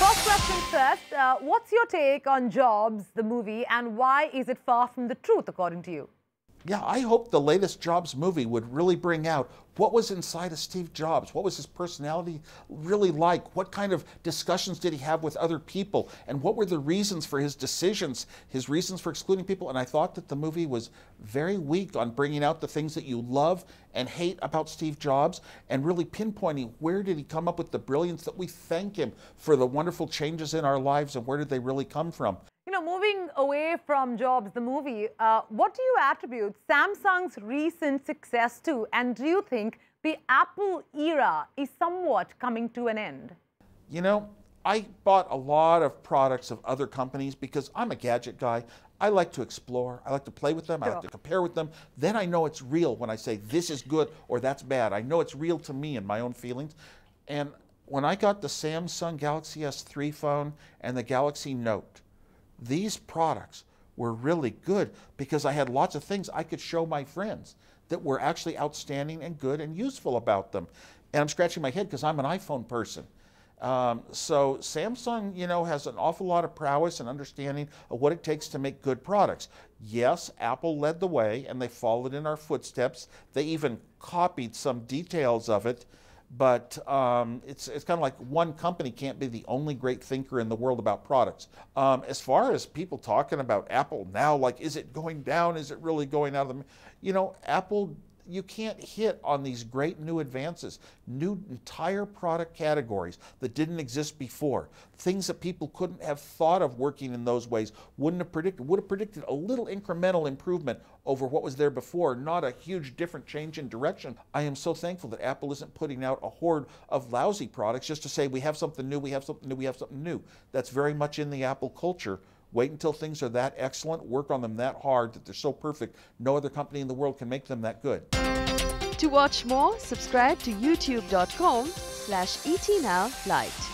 First, question, uh, what's your take on Jobs, the movie, and why is it far from the truth, according to you? Yeah, I hope the latest Jobs movie would really bring out what was inside of Steve Jobs. What was his personality really like? What kind of discussions did he have with other people? And what were the reasons for his decisions, his reasons for excluding people? And I thought that the movie was very weak on bringing out the things that you love and hate about Steve Jobs and really pinpointing where did he come up with the brilliance that we thank him for the wonderful changes in our lives and where did they really come from? Know, moving away from Jobs, the movie, uh, what do you attribute Samsung's recent success to? And do you think the Apple era is somewhat coming to an end? You know, I bought a lot of products of other companies because I'm a gadget guy. I like to explore. I like to play with them. Sure. I like to compare with them. Then I know it's real when I say this is good or that's bad. I know it's real to me and my own feelings. And when I got the Samsung Galaxy S3 phone and the Galaxy Note, these products were really good because I had lots of things I could show my friends that were actually outstanding and good and useful about them. And I'm scratching my head because I'm an iPhone person. Um, so Samsung, you know, has an awful lot of prowess and understanding of what it takes to make good products. Yes, Apple led the way and they followed in our footsteps. They even copied some details of it but um, it's, it's kind of like one company can't be the only great thinker in the world about products. Um, as far as people talking about Apple now, like, is it going down? Is it really going out of the, you know, Apple you can't hit on these great new advances, new entire product categories that didn't exist before, things that people couldn't have thought of working in those ways, wouldn't have predicted, would have predicted a little incremental improvement over what was there before, not a huge different change in direction. I am so thankful that Apple isn't putting out a horde of lousy products just to say we have something new, we have something new, we have something new. That's very much in the Apple culture Wait until things are that excellent, work on them that hard that they're so perfect, no other company in the world can make them that good. To watch more, subscribe to youtube.com slash etnowlite.